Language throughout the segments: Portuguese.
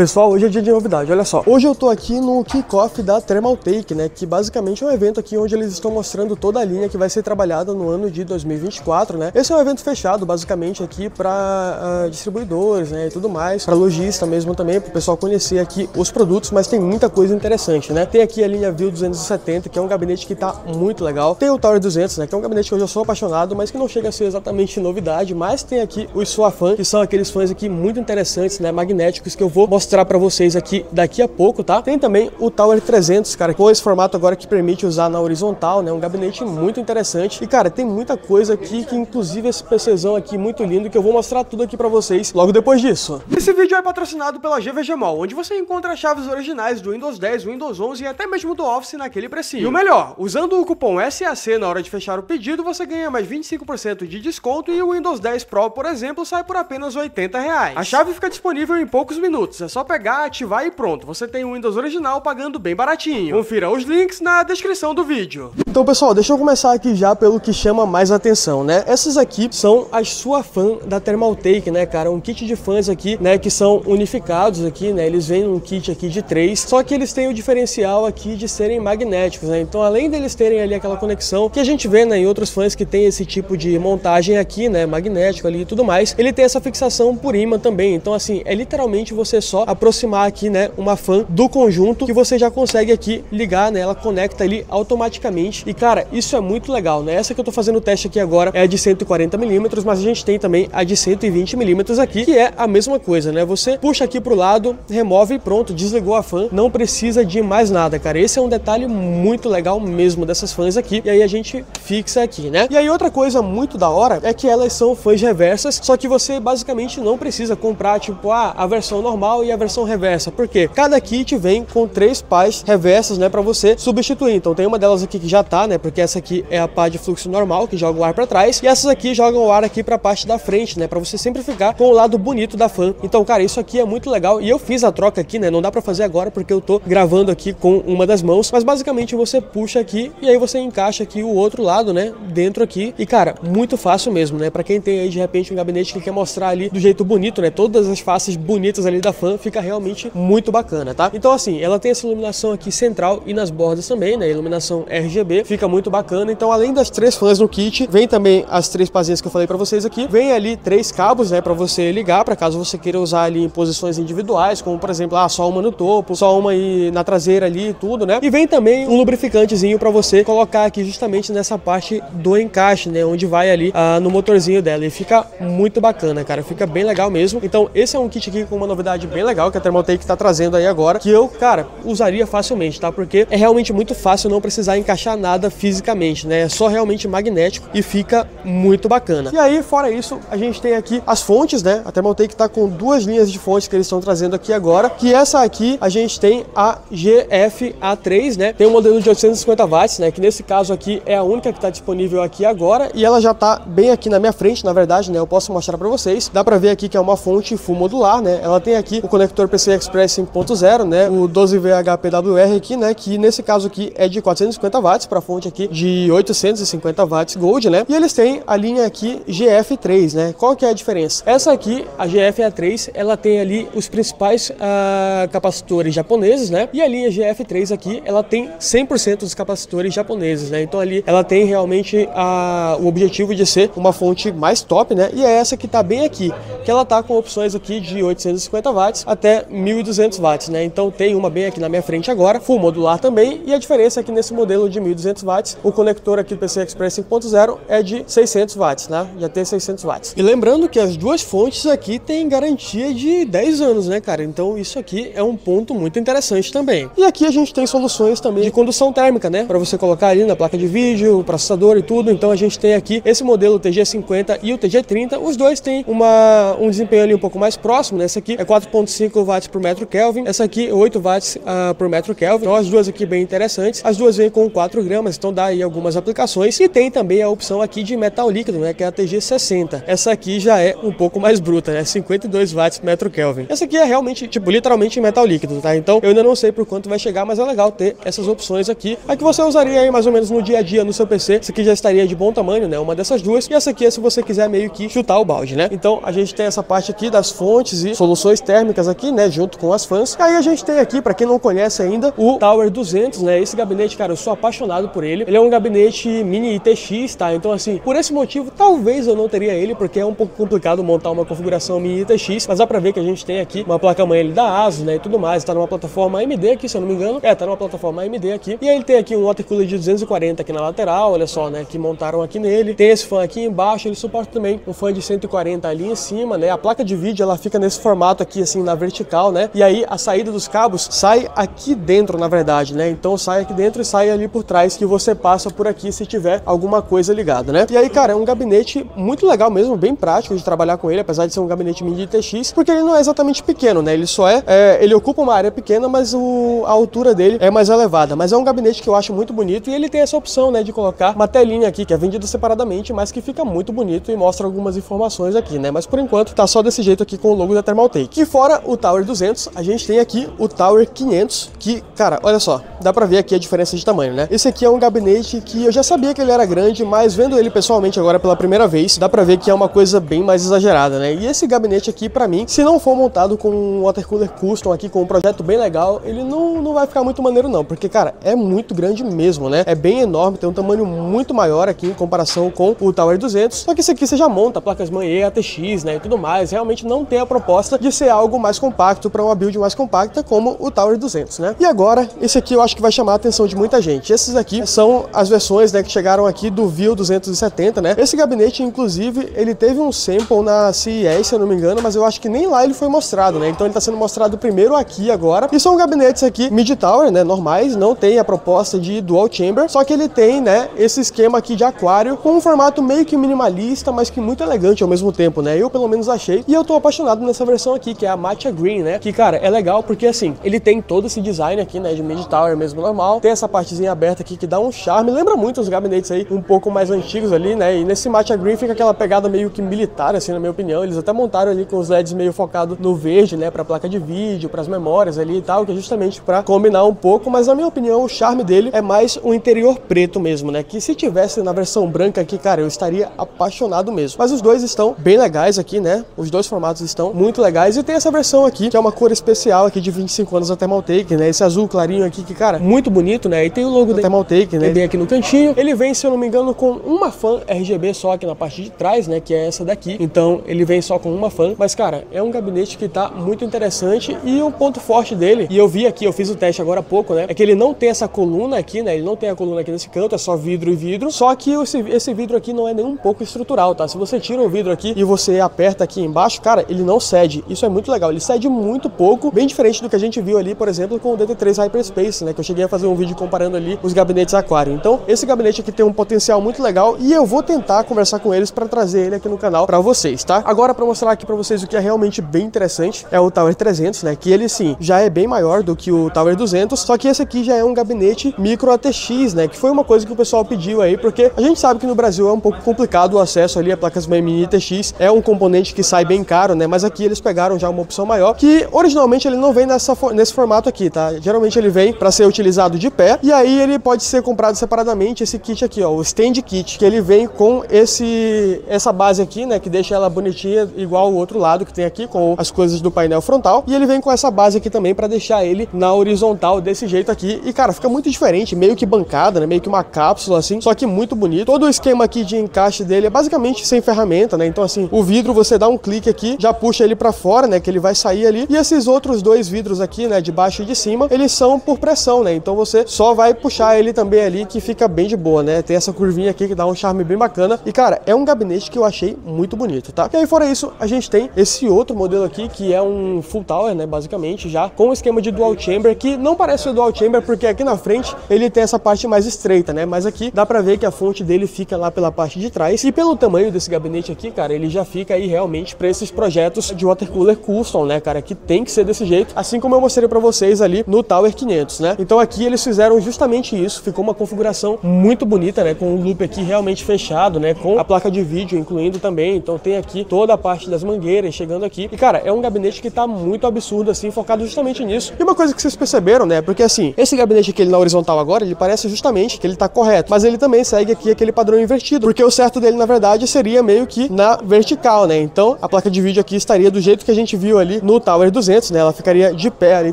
Pessoal, hoje é dia de novidade, olha só. Hoje eu tô aqui no kickoff da Thermaltake, né? Que basicamente é um evento aqui onde eles estão mostrando toda a linha que vai ser trabalhada no ano de 2024, né? Esse é um evento fechado, basicamente, aqui para uh, ah, distribuidores, né? E tudo mais, para lojista mesmo também, para o pessoal conhecer aqui os produtos, mas tem muita coisa interessante, né? Tem aqui a linha View 270, que é um gabinete que tá muito legal. Tem o Tower 200, né? Que é um gabinete que eu já sou apaixonado, mas que não chega a ser exatamente novidade, mas tem aqui os Suafan, que são aqueles fãs aqui muito interessantes, né? Magnéticos que eu vou mostrar para vocês aqui daqui a pouco, tá? Tem também o Tower 300, cara, com esse formato agora que permite usar na horizontal, né? Um gabinete muito interessante. E, cara, tem muita coisa aqui que, inclusive, esse PCzão aqui muito lindo que eu vou mostrar tudo aqui para vocês logo depois disso. Esse vídeo é patrocinado pela GVG Mall, onde você encontra chaves originais do Windows 10, Windows 11 e até mesmo do Office naquele precinho. E o melhor, usando o cupom SAC na hora de fechar o pedido, você ganha mais 25% de desconto e o Windows 10 Pro, por exemplo, sai por apenas 80 reais. A chave fica disponível em poucos minutos, é só pegar pegar, ativar e pronto. Você tem o Windows original pagando bem baratinho. Confira os links na descrição do vídeo. Então, pessoal, deixa eu começar aqui já pelo que chama mais atenção, né? Essas aqui são as sua fã da Thermaltake, né, cara? Um kit de fãs aqui, né, que são unificados aqui, né? Eles vêm num kit aqui de três, só que eles têm o diferencial aqui de serem magnéticos, né? Então, além deles terem ali aquela conexão que a gente vê, né, em outros fãs que tem esse tipo de montagem aqui, né, magnético ali e tudo mais, ele tem essa fixação por imã também. Então, assim, é literalmente você só aproximar aqui, né, uma fã do conjunto que você já consegue aqui ligar, né, ela conecta ali automaticamente. E cara, isso é muito legal, né, essa que eu tô fazendo o teste aqui agora é a de 140 milímetros, mas a gente tem também a de 120 milímetros aqui, que é a mesma coisa, né, você puxa aqui pro lado, remove e pronto, desligou a fã, não precisa de mais nada, cara, esse é um detalhe muito legal mesmo dessas fãs aqui, e aí a gente fixa aqui, né, e aí outra coisa muito da hora é que elas são fãs reversas, só que você basicamente não precisa comprar, tipo, ah, a versão normal e a versão reversa, porque cada kit vem com três pás reversas, né, para você substituir. Então tem uma delas aqui que já tá, né, porque essa aqui é a pá de fluxo normal, que joga o ar para trás, e essas aqui jogam o ar aqui para a parte da frente, né, para você sempre ficar com o lado bonito da fan. Então, cara, isso aqui é muito legal e eu fiz a troca aqui, né, não dá para fazer agora porque eu tô gravando aqui com uma das mãos, mas basicamente você puxa aqui e aí você encaixa aqui o outro lado, né, dentro aqui. E cara, muito fácil mesmo, né, para quem tem aí de repente um gabinete que quer mostrar ali do jeito bonito, né, todas as faces bonitas ali da fan, fica realmente muito bacana, tá? Então assim, ela tem essa iluminação aqui central e nas bordas também, né? Iluminação RGB, fica muito bacana. Então além das três fãs no kit, vem também as três pazinhas que eu falei para vocês aqui. Vem ali três cabos, né, para você ligar, para caso você queira usar ali em posições individuais, como por exemplo, ah, só uma no topo, só uma aí na traseira ali e tudo, né? E vem também um lubrificantezinho para você colocar aqui justamente nessa parte do encaixe, né, onde vai ali ah, no motorzinho dela. E fica muito bacana, cara, fica bem legal mesmo. Então esse é um kit aqui com uma novidade bem legal que a Thermaltake está trazendo aí agora, que eu, cara, usaria facilmente, tá? Porque é realmente muito fácil não precisar encaixar nada fisicamente, né? É só realmente magnético e fica muito bacana. E aí, fora isso, a gente tem aqui as fontes, né? A Thermaltake está com duas linhas de fontes que eles estão trazendo aqui agora, que essa aqui a gente tem a GFA3, né? Tem um modelo de 850 watts, né? Que nesse caso aqui é a única que está disponível aqui agora e ela já está bem aqui na minha frente, na verdade, né? Eu posso mostrar para vocês. Dá para ver aqui que é uma fonte full modular, né? Ela tem aqui o conector PCI Express Express 5.0, né? O 12VHPWR aqui, né? Que nesse caso aqui é de 450 watts para a fonte aqui de 850 watts Gold, né? E eles têm a linha aqui GF3, né? Qual que é a diferença? Essa aqui, a GF3, ela tem ali os principais uh, capacitores japoneses, né? E a linha GF3 aqui, ela tem 100% dos capacitores japoneses, né? Então ali ela tem realmente a, o objetivo de ser uma fonte mais top, né? E é essa que tá bem aqui, que ela tá com opções aqui de 850 watts até 1200 1.200 watts, né? Então tem uma bem aqui na minha frente agora, full modular também, e a diferença é que nesse modelo de 1.200 watts, o conector aqui do PC Express 5.0 é de 600 watts, né? Já tem 600 watts. E lembrando que as duas fontes aqui têm garantia de 10 anos, né, cara? Então isso aqui é um ponto muito interessante também. E aqui a gente tem soluções também de condução térmica, né? Para você colocar ali na placa de vídeo, processador e tudo. Então a gente tem aqui esse modelo TG50 e o TG30. Os dois têm uma, um desempenho ali um pouco mais próximo, né? Esse aqui é 4.5 watts por metro Kelvin. Essa aqui 8 watts uh, por metro Kelvin. Então as duas aqui bem interessantes. As duas vêm com 4 gramas, então dá aí algumas aplicações. E tem também a opção aqui de metal líquido, né, que é a TG60. Essa aqui já é um pouco mais bruta, né, 52 watts por metro Kelvin. Essa aqui é realmente, tipo, literalmente metal líquido, tá? Então eu ainda não sei por quanto vai chegar, mas é legal ter essas opções aqui. A que você usaria aí mais ou menos no dia a dia no seu PC. Essa aqui já estaria de bom tamanho, né, uma dessas duas. E essa aqui é se você quiser meio que chutar o balde, né? Então a gente tem essa parte aqui das fontes e soluções térmicas aqui, né, junto com as fãs. Aí a gente tem aqui, para quem não conhece ainda, o Tower 200, né? Esse gabinete, cara, eu sou apaixonado por ele. Ele é um gabinete mini ITX, tá? Então assim, por esse motivo, talvez eu não teria ele, porque é um pouco complicado montar uma configuração mini ITX, mas dá para ver que a gente tem aqui uma placa-mãe da ASUS, né, e tudo mais. Tá numa plataforma AMD aqui, se eu não me engano. É, tá numa plataforma AMD aqui. E aí ele tem aqui um water cooler de 240 aqui na lateral, olha só, né, que montaram aqui nele. Tem esse fã aqui embaixo, ele suporta também um fã de 140 ali em cima, né? A placa de vídeo ela fica nesse formato aqui assim na vertical, né? E aí a saída dos cabos sai aqui dentro, na verdade, né? Então sai aqui dentro e sai ali por trás que você passa por aqui se tiver alguma coisa ligada, né? E aí, cara, é um gabinete muito legal mesmo, bem prático de trabalhar com ele, apesar de ser um gabinete mini TX, porque ele não é exatamente pequeno, né? Ele só é, é ele ocupa uma área pequena, mas o, a altura dele é mais elevada. Mas é um gabinete que eu acho muito bonito e ele tem essa opção, né, de colocar uma telinha aqui que é vendida separadamente, mas que fica muito bonito e mostra algumas informações aqui, né? Mas por enquanto tá só desse jeito aqui com o logo da Thermaltake. E fora o Tower 200, a gente tem aqui o Tower 500, que, cara, olha só, dá pra ver aqui a diferença de tamanho, né? Esse aqui é um gabinete que eu já sabia que ele era grande, mas vendo ele pessoalmente agora pela primeira vez, dá pra ver que é uma coisa bem mais exagerada, né? E esse gabinete aqui, pra mim, se não for montado com um water cooler custom aqui, com um projeto bem legal, ele não, não vai ficar muito maneiro não, porque, cara, é muito grande mesmo, né? É bem enorme, tem um tamanho muito maior aqui em comparação com o Tower 200, só que esse aqui você já monta placas-mãe ATX, né, e tudo mais, realmente não tem a proposta de ser algo mais compacto para uma build mais compacta como o Tower 200, né? E agora, esse aqui eu acho que vai chamar a atenção de muita gente. Esses aqui são as versões, né, que chegaram aqui do View 270, né? Esse gabinete, inclusive, ele teve um sample na CES, se eu não me engano, mas eu acho que nem lá ele foi mostrado, né? Então ele está sendo mostrado primeiro aqui agora. E são gabinetes aqui mid tower, né, normais, não tem a proposta de dual chamber, só que ele tem, né, esse esquema aqui de aquário com um formato meio que minimalista, mas que muito elegante ao mesmo tempo, né? Eu pelo menos achei. E eu tô apaixonado nessa versão aqui, que é a Matcha Green, né? Que, cara, é legal porque assim, ele tem todo esse design aqui, né, de mid tower mesmo normal. Tem essa partezinha aberta aqui que dá um charme, lembra muito os gabinetes aí um pouco mais antigos ali, né? E nesse Matcha Green fica aquela pegada meio que militar, assim, na minha opinião. Eles até montaram ali com os LEDs meio focado no verde, né, para placa de vídeo, para as memórias ali e tal, que é justamente para combinar um pouco, mas na minha opinião o charme dele é mais o interior preto mesmo, né? Que se tivesse na versão branca aqui, cara, eu estaria apaixonado mesmo. Mas os dois estão bem legais aqui, né? Os dois formatos estão muito legais e tem essa versão aqui, que é uma cor especial aqui de 25 anos da Thermaltake, né? Esse azul clarinho aqui que, cara, muito bonito, né? E tem o logo da Thermaltake, né? Bem aqui no cantinho. Ele vem, se eu não me engano, com uma fan RGB só aqui na parte de trás, né? Que é essa daqui. Então, ele vem só com uma fan. Mas, cara, é um gabinete que tá muito interessante e o ponto forte dele, e eu vi aqui, eu fiz o teste agora há pouco, né? É que ele não tem essa coluna aqui, né? Ele não tem a coluna aqui nesse canto, é só vidro e vidro. Só que esse, esse vidro aqui não é nem um pouco estrutural, tá? Se você tira o vidro aqui e você aperta aqui embaixo, cara, ele não cede. Isso é muito legal. Ele cede muito pouco, bem diferente do que a gente viu ali, por exemplo, com o DT3 Hyperspace, né? Que eu cheguei a fazer um vídeo comparando ali os gabinetes Aquário. Então, esse gabinete aqui tem um potencial muito legal e eu vou tentar conversar com eles para trazer ele aqui no canal para vocês, tá? Agora, para mostrar aqui para vocês o que é realmente bem interessante, é o Tower 300, né? Que ele sim já é bem maior do que o Tower 200, só que esse aqui já é um gabinete micro ATX, né? Que foi uma coisa que o pessoal pediu aí, porque a gente sabe que no Brasil é um pouco complicado o acesso ali a placas mini ATX, é um componente que sai bem caro, né? Mas aqui eles pegaram já uma opção maior, que originalmente ele não vem nessa, nesse formato aqui, tá? Geralmente ele vem para ser utilizado de pé, e aí ele pode ser comprado separadamente, esse kit aqui, ó, o Stand Kit, que ele vem com esse essa base aqui, né? Que deixa ela bonitinha, igual o outro lado que tem aqui, com as coisas do painel frontal, e ele vem com essa base aqui também para deixar ele na horizontal desse jeito aqui, e cara, fica muito diferente, meio que bancada, né? Meio que uma cápsula assim, só que muito bonito. Todo o esquema aqui de encaixe dele é basicamente sem ferramenta, né? Então assim, o vidro você dá um clique aqui, já puxa ele para fora, né? Que ele vai sair ali. E esses outros dois vidros aqui, né? De baixo e de cima, eles são por pressão, né? Então você só vai puxar ele também ali que fica bem de boa, né? Tem essa curvinha aqui que dá um charme bem bacana. E cara, é um gabinete que eu achei muito bonito, tá? E aí fora isso, a gente tem esse outro modelo aqui que é um full tower, né? Basicamente já com o esquema de dual chamber que não parece o dual chamber porque aqui na frente ele tem essa parte mais estreita, né? Mas aqui dá pra ver que a fonte dele fica lá pela parte de trás e pelo tamanho desse gabinete aqui, cara, ele já fica aí realmente para esses projetos de water cooler custom, né, cara, que tem que ser desse jeito, assim como eu mostrei para vocês ali no Tower 500, né? Então aqui eles fizeram justamente isso, ficou uma configuração muito bonita, né, com o loop aqui realmente fechado, né, com a placa de vídeo incluindo também. Então tem aqui toda a parte das mangueiras chegando aqui. E cara, é um gabinete que tá muito absurdo assim, focado justamente nisso. E uma coisa que vocês perceberam, né, porque assim, esse gabinete aqui ele na horizontal agora, ele parece justamente que ele tá correto, mas ele também segue aqui aquele padrão invertido, porque o certo dele na verdade seria meio que na vertical, né? Então a placa de vídeo aqui estaria do jeito que a gente viu ali ali no Tower 200, né? Ela ficaria de pé ali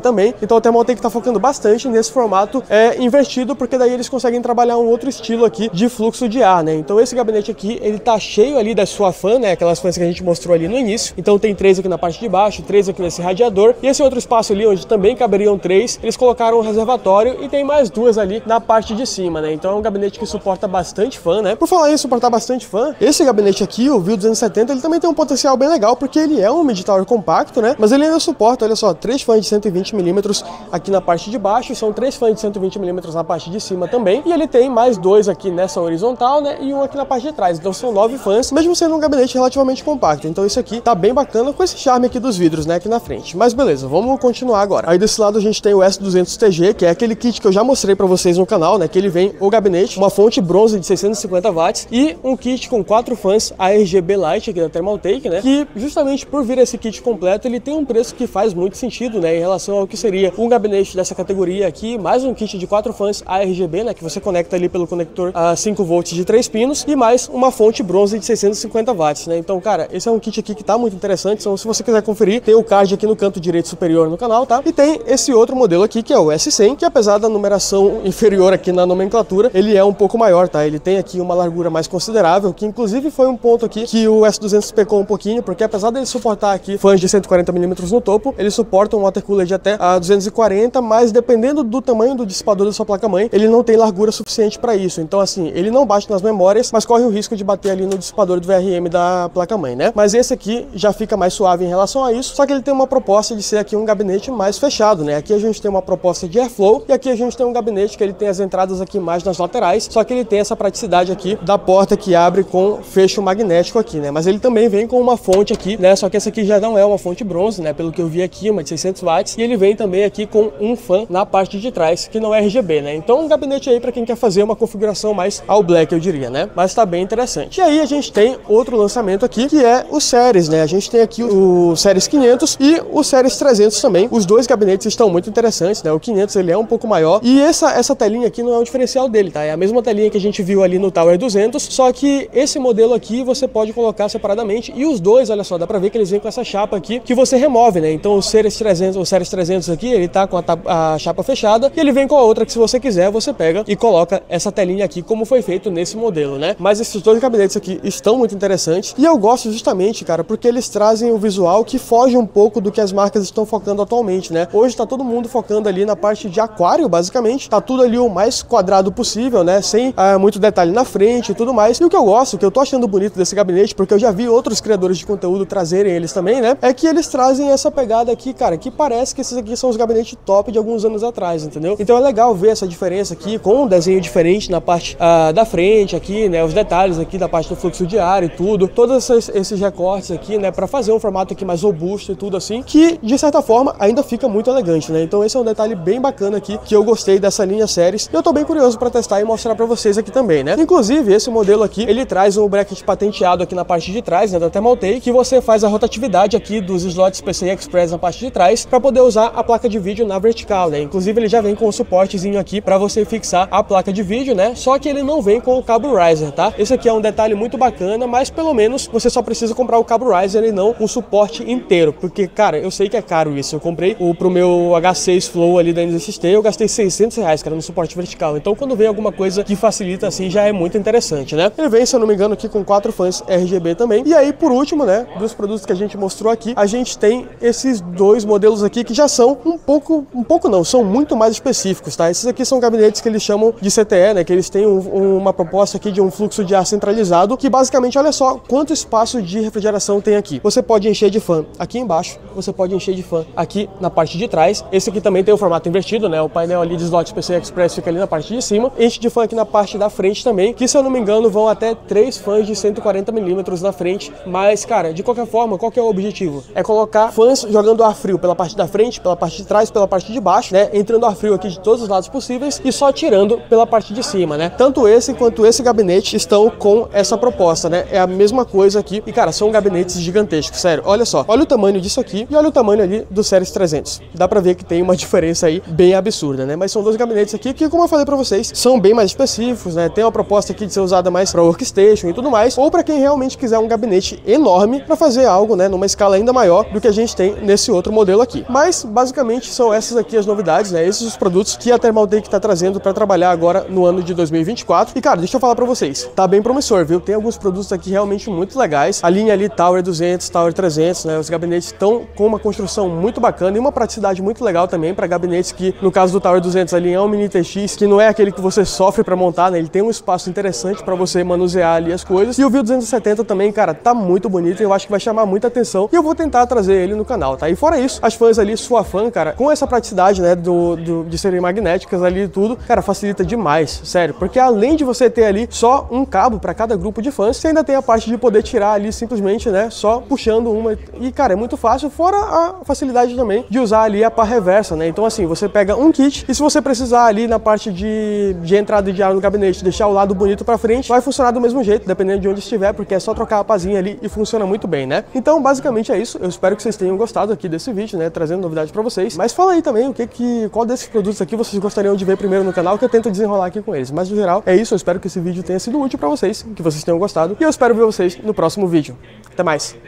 também. Então a Thermaltake tá focando bastante nesse formato é, invertido, porque daí eles conseguem trabalhar um outro estilo aqui de fluxo de ar, né? Então esse gabinete aqui, ele tá cheio ali da sua fan, né? Aquelas fãs que a gente mostrou ali no início. Então tem três aqui na parte de baixo, três aqui nesse radiador. E esse outro espaço ali, onde também caberiam três, eles colocaram um reservatório e tem mais duas ali na parte de cima, né? Então é um gabinete que suporta bastante fã, né? Por falar em suportar bastante fã, esse gabinete aqui, o VIL 270, ele também tem um potencial bem legal, porque ele é um mid-tower compacto, né? Mas ele ainda suporta, olha só, três fãs de 120mm aqui na parte de baixo, são três fãs de 120mm na parte de cima também. E ele tem mais dois aqui nessa horizontal, né? E um aqui na parte de trás. Então são nove fãs, mesmo sendo um gabinete relativamente compacto. Então isso aqui tá bem bacana com esse charme aqui dos vidros, né? Aqui na frente. Mas beleza, vamos continuar agora. Aí desse lado a gente tem o S200TG, que é aquele kit que eu já mostrei para vocês no canal, né? Que ele vem o gabinete, uma fonte bronze de 650 watts e um kit com quatro fãs ARGB Light aqui da Thermaltake, né? Que justamente por vir esse kit completo, ele tem um preço que faz muito sentido, né? Em relação ao que seria um gabinete dessa categoria aqui, mais um kit de quatro fãs ARGB, né? Que você conecta ali pelo conector a 5 volts de 3 pinos e mais uma fonte bronze de 650 watts, né? Então, cara, esse é um kit aqui que tá muito interessante. Então, se você quiser conferir, tem o card aqui no canto direito superior no canal, tá? E tem esse outro modelo aqui que é o S100, que apesar da numeração inferior aqui na nomenclatura, ele é um pouco maior, tá? Ele tem aqui uma largura mais considerável, que inclusive foi um ponto aqui que o S200 pecou um pouquinho, porque apesar dele suportar aqui fãs de 140mm no topo, ele suporta um water cooler de até a 240, mas dependendo do tamanho do dissipador da sua placa-mãe, ele não tem largura suficiente para isso. Então, assim, ele não bate nas memórias, mas corre o risco de bater ali no dissipador do VRM da placa-mãe, né? Mas esse aqui já fica mais suave em relação a isso, só que ele tem uma proposta de ser aqui um gabinete mais fechado, né? Aqui a gente tem uma proposta de airflow e aqui a gente tem um gabinete que ele tem as entradas aqui mais nas laterais, só que ele tem essa praticidade aqui da porta que abre com fecho magnético aqui, né? Mas ele também vem com uma fonte aqui, né? Só que essa aqui já não é uma fonte bronze, né? Pelo que eu vi aqui, uma de 600 watts, e ele vem também aqui com um fan na parte de trás, que não é RGB, né? Então um gabinete aí para quem quer fazer uma configuração mais ao black, eu diria, né? Mas tá bem interessante. E aí a gente tem outro lançamento aqui, que é o Series, né? A gente tem aqui o Series 500 e o Series 300 também. Os dois gabinetes estão muito interessantes, né? O 500 ele é um pouco maior e essa, essa telinha aqui não é o diferencial dele, tá? É a mesma telinha que a gente viu ali no Tower 200, só que esse modelo aqui você pode colocar separadamente e os dois, olha só, dá pra ver que eles vêm com essa chapa aqui que você remove, né? Então o Series 300, o Series 300 aqui, ele tá com a, a chapa fechada e ele vem com a outra que se você quiser, você pega e coloca essa telinha aqui como foi feito nesse modelo, né? Mas esses dois gabinetes aqui estão muito interessantes e eu gosto justamente, cara, porque eles trazem o visual que foge um pouco do que as marcas estão focando atualmente, né? Hoje tá todo mundo focando ali na parte de aquário, basicamente, tá tudo ali o mais quadrado possível, né? Sem ah, muito detalhe na frente e tudo mais. E o que eu gosto, que eu tô achando bonito desse gabinete, porque eu já vi outros criadores de conteúdo trazerem eles também, né? É que eles trazem essa pegada aqui, cara, que parece que esses aqui são os gabinetes top de alguns anos atrás, entendeu? Então é legal ver essa diferença aqui com um desenho diferente na parte ah, da frente aqui, né? Os detalhes aqui da parte do fluxo ar e tudo, todos esses, esses recortes aqui, né? Para fazer um formato aqui mais robusto e tudo assim, que de certa forma ainda fica muito elegante, né? Então esse é um detalhe bem bacana aqui que eu gostei dessa linha séries e eu tô bem curioso para testar e mostrar para vocês aqui também, né? Inclusive esse modelo aqui ele traz um bracket patenteado aqui na parte de trás, né? Da Thermaltake, que você faz a rotatividade aqui dos slots PCI Express na parte de trás para poder usar a placa de vídeo na vertical, né? Inclusive ele já vem com um suportezinho aqui para você fixar a placa de vídeo, né? Só que ele não vem com o cabo riser, tá? Esse aqui é um detalhe muito bacana, mas pelo menos você só precisa comprar o cabo riser e não o suporte inteiro, porque cara, eu sei que é caro isso. Eu comprei o pro meu H6 Flow ali da NZXT, eu gastei 600 reais, cara, no suporte vertical. Então quando vem alguma coisa que facilita assim, já é muito interessante, né? Ele vem, se eu não me engano, aqui com quatro fãs RGB também. E aí, por último, né, dos produtos que a gente mostrou aqui, a gente tem esses dois modelos aqui que já são um pouco, um pouco não, são muito mais específicos, tá? Esses aqui são gabinetes que eles chamam de CTE, né, que eles têm um, uma proposta aqui de um fluxo de ar centralizado, que basicamente, olha só quanto espaço de refrigeração tem aqui. Você pode encher de fã aqui embaixo, você pode encher de fã aqui na parte de trás. Esse aqui também tem o formato invertido, né? O painel ali de slot PCI Express fica ali na parte de cima. Enche de fã aqui na parte da frente também, que se eu não me engano vão até três fãs de 140 milímetros na frente. Mas, cara, de qualquer forma, qual é o objetivo? É colocar fãs jogando ar frio pela parte da frente, pela parte de trás, pela parte de baixo, né? Entrando ar frio aqui de todos os lados possíveis e só tirando pela parte de cima, né? Tanto esse quanto esse gabinete estão com essa proposta, né? É a mesma coisa aqui. E, cara, são gabinetes gigantescos, sério. Olha só, olha o tamanho disso aqui e olha o tamanho ali do Series 300. Dá pra ver que tem uma diferença aí bem absurda, né? Mas são dois gabinetes aqui que, como eu falei pra vocês, são bem mais específicos, né? Tem uma proposta aqui de ser usada mais para workstation e tudo mais, ou para quem realmente quiser um gabinete enorme para fazer algo, né, numa escala ainda maior do que a gente tem nesse outro modelo aqui. Mas basicamente são essas aqui as novidades, né? Esses os produtos que a Thermaltake está trazendo para trabalhar agora no ano de 2024. E cara, deixa eu falar para vocês, tá bem promissor, viu? Tem alguns produtos aqui realmente muito legais. A linha ali Tower 200, Tower 300, né? Os gabinetes estão com uma construção muito bacana e uma praticidade muito legal também para gabinetes que, no caso do Tower 200 ali é um mini TX, que não é aquele que você sofre para montar, né? Ele tem um espaço interessante para você manusear ali as coisas. E o View 270 também, cara, tá muito bonito e eu acho que vai chamar muita atenção e eu vou tentar trazer ele no canal, tá? E fora isso, as fãs ali, sua fã, cara, com essa praticidade, né, do, do de serem magnéticas ali e tudo, cara, facilita demais, sério, porque além de você ter ali só um cabo para cada grupo de fãs, você ainda tem a parte de poder tirar ali simplesmente, né, só puxando uma e, cara, é muito fácil, fora a facilidade também de usar ali a pá reversa, né? Então assim, você pega um kit e se você precisar ali na parte de, de entrada de ar no gabinete, deixar o lado bonito para frente, vai funcionar do mesmo jeito, dependendo de onde estiver, porque é só trocar a pazinha ali e funciona muito bem, né? Então, basicamente é isso. Eu espero que vocês tenham gostado aqui desse vídeo, né, trazendo novidade para vocês. Mas fala aí também o que que qual desses produtos aqui vocês gostariam de ver primeiro no canal, que eu tento desenrolar aqui com eles. Mas no geral, é isso. Eu espero que esse vídeo tenha sido útil para vocês, que vocês tenham gostado, e eu espero ver vocês no próximo vídeo. Até mais.